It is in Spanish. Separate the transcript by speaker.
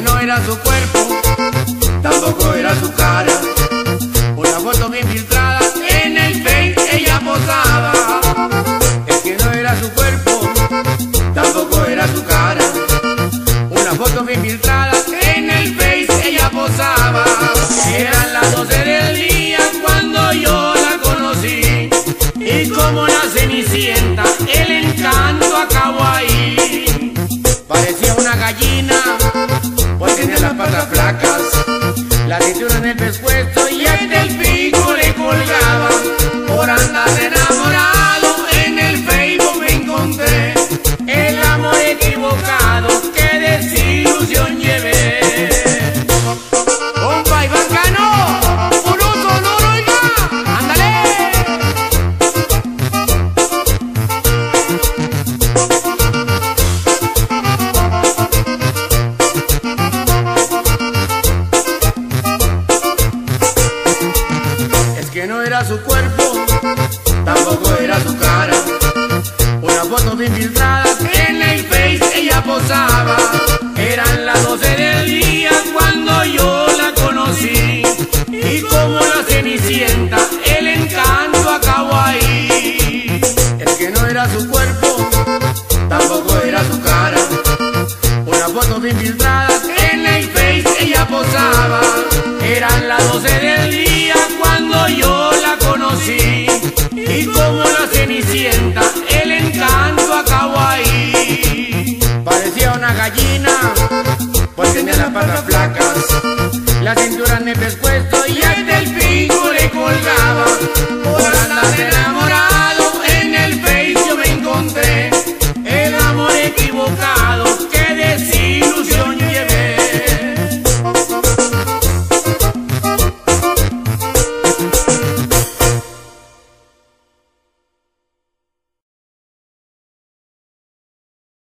Speaker 1: que no era
Speaker 2: su cuerpo, tampoco era su cara. Una foto bien filtrada en el Face ella posaba. Es que no era su cuerpo, tampoco era su cara. Una foto bien filtrada en el Face ella posaba. Eran las 12 del día cuando yo la conocí. Y como la cenicienta, el encanto acabó ahí. Parecía una gallina. para la placa. No era su cuerpo, tampoco era su cara. Una foto de infiltradas en el Face ella posaba. Eran las 12 del día cuando yo la conocí. Y como la cenicienta, el encanto acabó ahí. Es que no era su cuerpo, tampoco era su cara. Una foto de infiltradas en el Face ella posaba. Eran las 12 del día gallina,